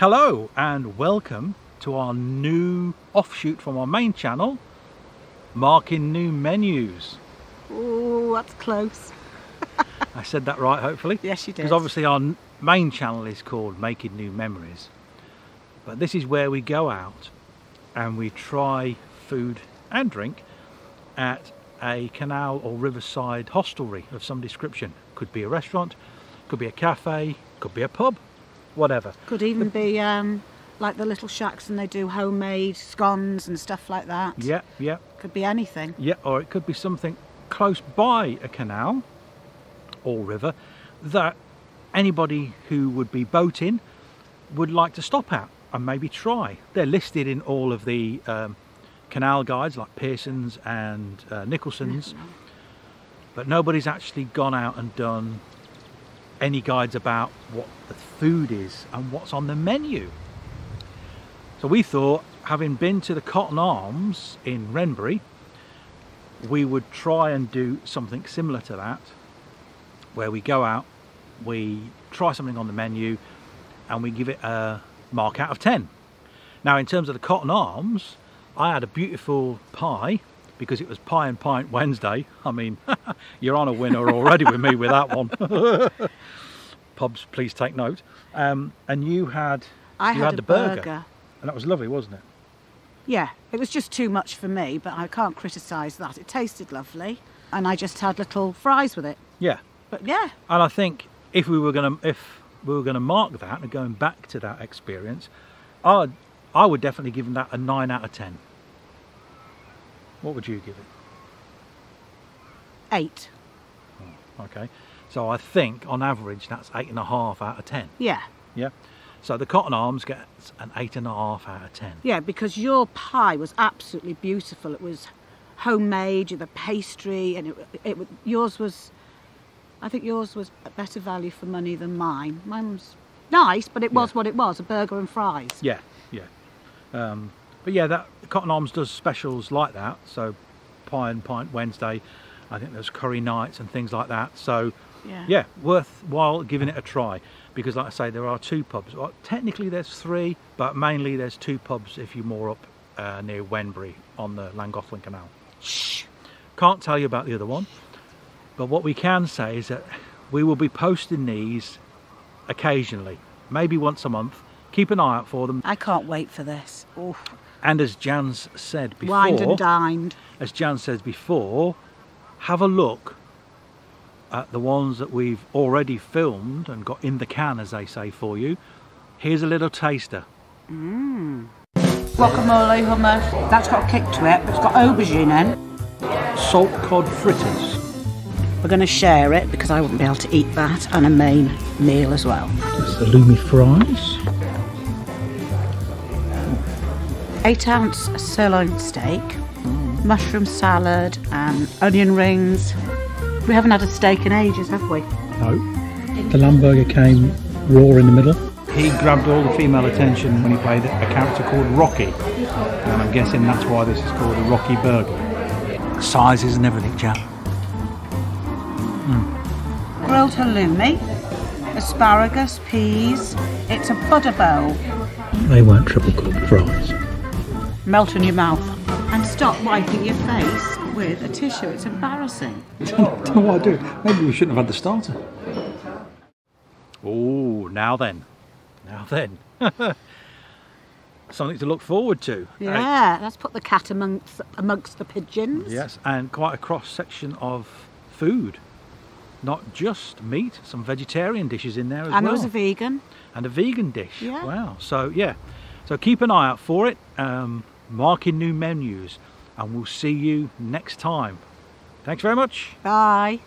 Hello and welcome to our new offshoot from our main channel, marking new menus. Oh, that's close. I said that right, hopefully. Yes, you did. Because obviously our main channel is called Making New Memories. But this is where we go out and we try food and drink at a canal or riverside hostelry of some description. Could be a restaurant, could be a cafe, could be a pub, whatever. Could even be um, like the little shacks and they do homemade scones and stuff like that. Yeah, yeah, Could be anything. yeah. Or it could be something close by a canal or river that anybody who would be boating would like to stop at and maybe try. They're listed in all of the um, canal guides like Pearson's and uh, Nicholson's, but nobody's actually gone out and done any guides about what the food is and what's on the menu. So we thought, having been to the Cotton Arms in Wrenbury, we would try and do something similar to that, where we go out, we try something on the menu, and we give it a mark out of 10. Now, in terms of the Cotton Arms, I had a beautiful pie because it was Pie and Pint Wednesday. I mean, you're on a winner already with me with that one. Pubs, please take note. Um, and you had I you had, had a the burger. burger. and that was lovely, wasn't it? Yeah, it was just too much for me, but I can't criticise that. It tasted lovely, and I just had little fries with it. Yeah, But yeah, And I think if we were going to if we were going to mark that and going back to that experience, I I would definitely give them that a nine out of ten. What would you give it? eight. Okay, so I think on average that's eight and a half out of ten. Yeah, Yeah. So the Cotton Arms gets an eight and a half out of ten. yeah, because your pie was absolutely beautiful. It was homemade, the pastry, and it, it yours was. I think yours was a better value for money than mine. Mine was nice, but it was Yeah. what it was—a burger and fries. Yeah, yeah. Um, but yeah, that Cotton Arms does specials like that. So Pie and Pint Wednesday, I think there's curry nights and things like that. So Yeah. yeah, worthwhile giving it a try because, like I say, there are two pubs. Well, technically, there's three, but mainly there's two pubs if you're more up uh, near Wrenbury on the Llangollen Canal. Shh. Can't tell you about the other one, but what we can say is that we will be posting these occasionally, maybe once a month. Keep an eye out for them. I can't wait for this. Oof. And as Jan's said before, Wined and dined. as Jan says before, have a look at the ones that we've already filmed and got in the can, as they say, for you. Here's a little taster. Mm. Guacamole hummus. That's got a kick to it. It's got aubergine in. Salt cod fritters. We're going to share it because I wouldn't be able to eat that and a main meal as well. There's the loomy fries. Eight ounce sirloin steak, mushroom salad, and onion rings. We haven't had a steak in ages, have we? No. The lamb burger came raw in the middle. He grabbed all the female attention when he played a character called Rocky. And I'm guessing that's why this is called a Rocky Burger. Sizes and everything, Jan. Hmm. Grilled halloumi, asparagus, peas. It's a butter bowl. They weren't triple cooked fries. Melt in your mouth. And stop wiping your face with a tissue. It's embarrassing. don't know what I do. Maybe we shouldn't have had the starter. Oh, now then. Now then. Something to look forward to. Uh, Yeah, let's put the cat amongst amongst the pigeons. yes, and quite a cross section of food. Not just meat, some vegetarian dishes in there as And well. And there was a vegan. and a vegan dish. Yeah. Wow. So, yeah. So keep an eye out for it. Um, marking new menus. And we'll see you next time. Thanks very much. Bye.